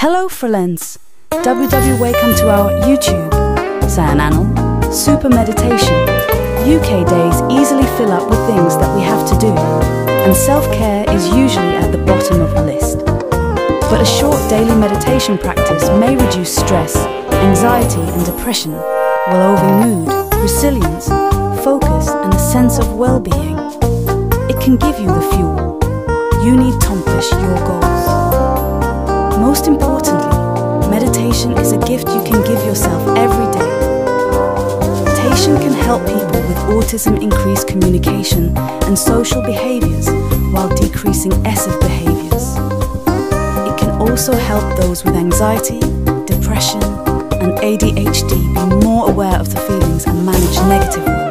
Hello, friends. WW welcome to our YouTube. San Super Meditation. UK days easily fill up with things that we have to do, and self care is usually at the bottom of the list. But a short daily meditation practice may reduce stress, anxiety, and depression, while oving mood, resilience, focus, and a sense of well being. It can give you the fuel you need autism increase communication and social behaviors while decreasing ESEF behaviors. It can also help those with anxiety, depression, and ADHD be more aware of the feelings and manage negative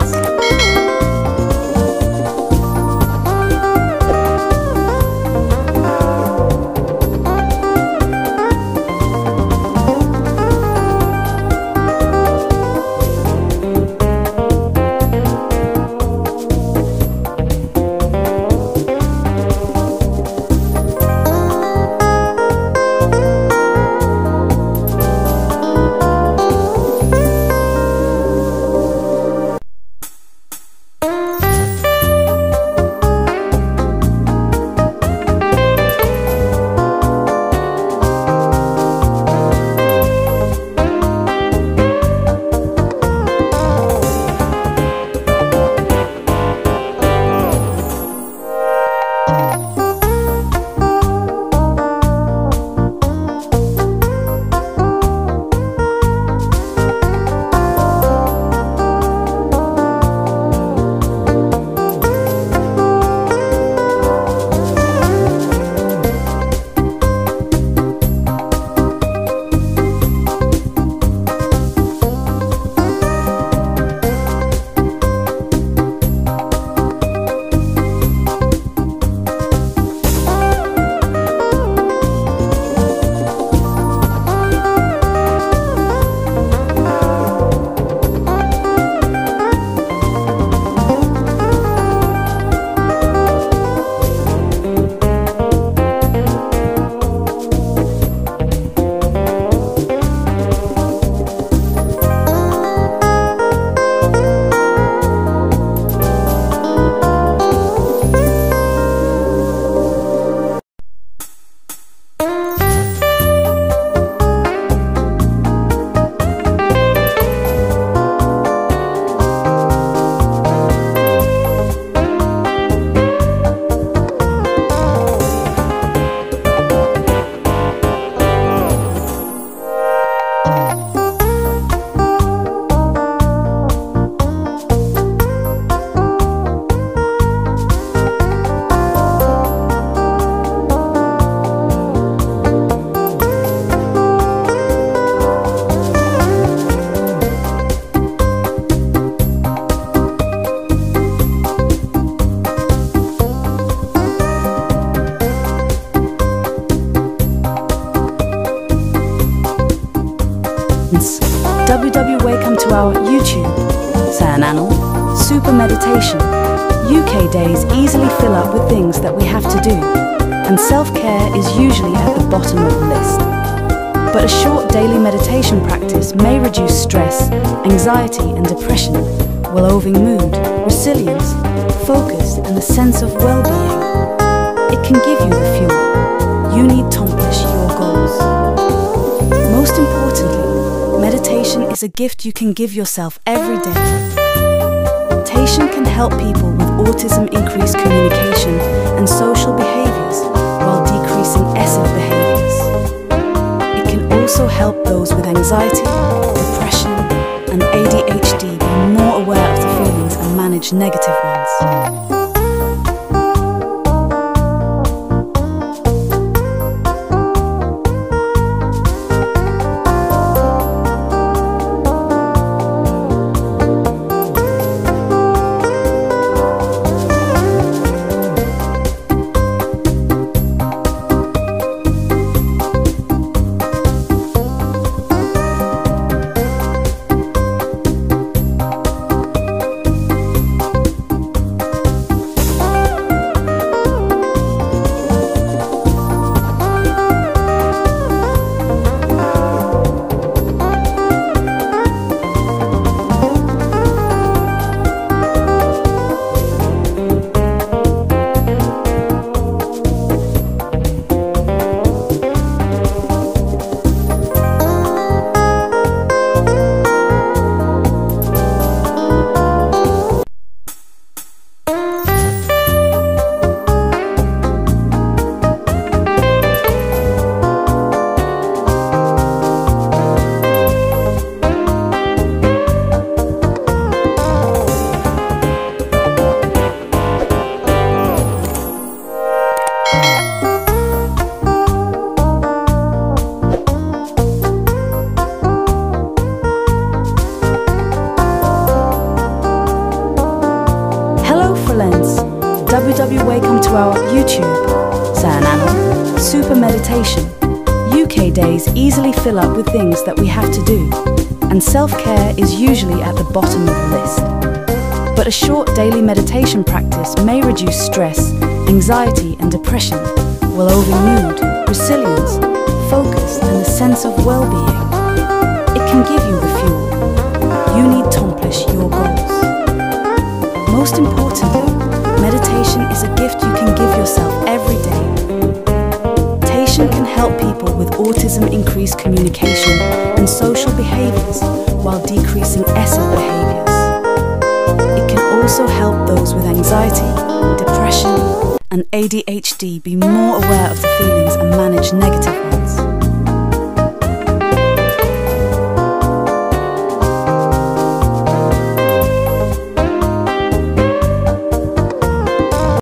ones. WW welcome to our YouTube. San Super Meditation. UK days easily fill up with things that we have to do, and self care is usually at the bottom of the list. But a short daily meditation practice may reduce stress, anxiety, and depression, while oving mood, resilience, focus, and a sense of well being. It can give you the fuel you need to meditation is a gift you can give yourself every day. Meditation can help people with autism increase communication and social behaviors while decreasing ESEF behaviors. It can also help those with anxiety, depression, and ADHD be more aware of the feelings and manage negative ones. To our YouTube, Sayananal, Super Meditation. UK days easily fill up with things that we have to do, and self care is usually at the bottom of the list. But a short daily meditation practice may reduce stress, anxiety, and depression, while over mood, resilience, focus, and a sense of well being. It can give you the fuel you need to accomplish your goals. Most importantly, is a gift you can give yourself every day. Meditation can help people with autism increase communication and social behaviors while decreasing ESSA behaviors. It can also help those with anxiety, depression, and ADHD be more aware of the feelings and manage negative ones.